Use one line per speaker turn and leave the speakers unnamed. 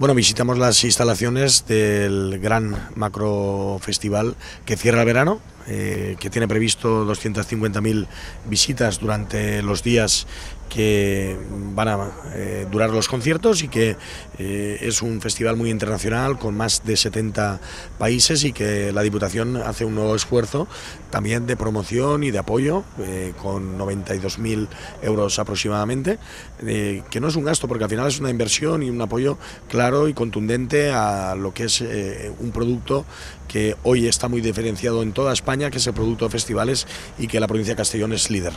Bueno, visitamos las instalaciones del gran macro festival que cierra el verano, eh, que tiene previsto 250.000 visitas durante los días que van a eh, durar los conciertos y que eh, es un festival muy internacional con más de 70 países y que la Diputación hace un nuevo esfuerzo también de promoción y de apoyo con 92.000 euros aproximadamente, que no es un gasto porque al final es una inversión y un apoyo claro y contundente a lo que es un producto que hoy está muy diferenciado en toda Que es el producto de festivales y que la provincia de Castellón es líder.